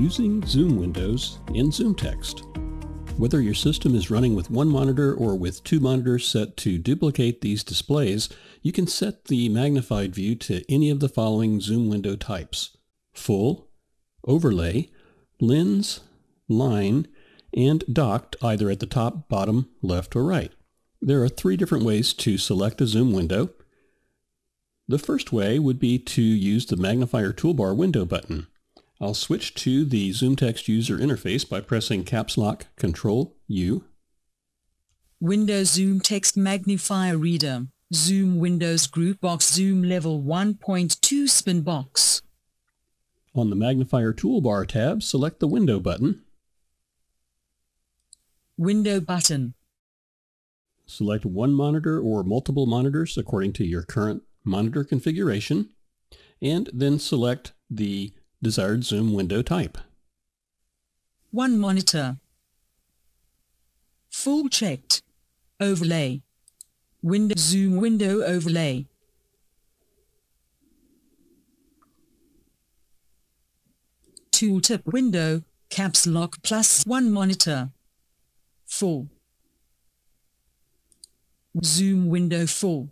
Using Zoom windows in ZoomText. Whether your system is running with one monitor or with two monitors set to duplicate these displays, you can set the magnified view to any of the following Zoom window types. Full, Overlay, Lens, Line, and Docked either at the top, bottom, left, or right. There are three different ways to select a Zoom window. The first way would be to use the magnifier toolbar window button. I'll switch to the ZoomText user interface by pressing Caps Lock Control U. Windows ZoomText Magnifier Reader. Zoom Windows Group Box Zoom Level 1.2 Spin Box. On the Magnifier Toolbar tab, select the Window button. Window button. Select one monitor or multiple monitors according to your current monitor configuration, and then select the desired Zoom window type. One monitor. Full checked. Overlay. Window Zoom window overlay. Tooltip window, caps lock plus one monitor. Full. Zoom window full.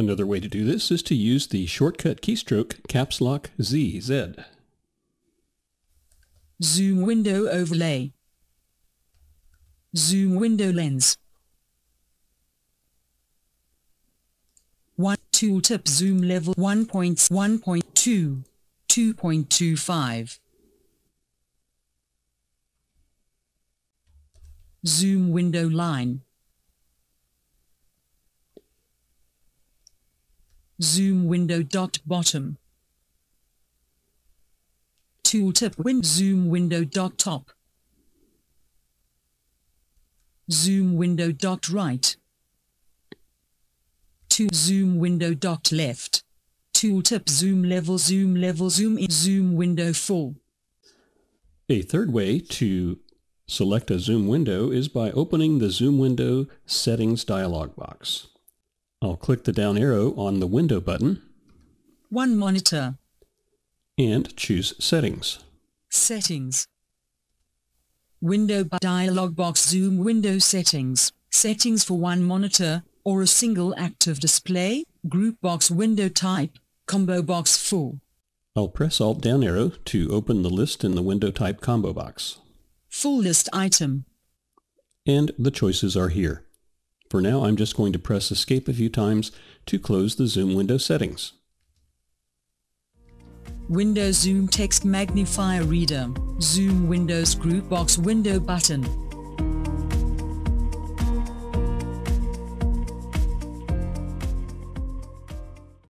Another way to do this is to use the shortcut keystroke caps lock Z, Z. Zoom window overlay. Zoom window lens. 1 tooltip zoom level 1.1.2 2.25 Zoom window line Zoom window dot bottom. Tooltip win Zoom window dot top. Zoom window dot right. To zoom window dot left. Tooltip zoom level zoom level zoom in zoom window full A third way to select a Zoom window is by opening the Zoom window settings dialog box. I'll click the down arrow on the window button one monitor. and choose settings. settings. Window dialog box zoom window settings. Settings for one monitor or a single active display. Group box window type. Combo box full. I'll press Alt down arrow to open the list in the window type combo box. full list item. And the choices are here. For now, I'm just going to press Escape a few times to close the Zoom window settings. Windows ZoomText Magnifier Reader, Zoom Windows Group Box Window button,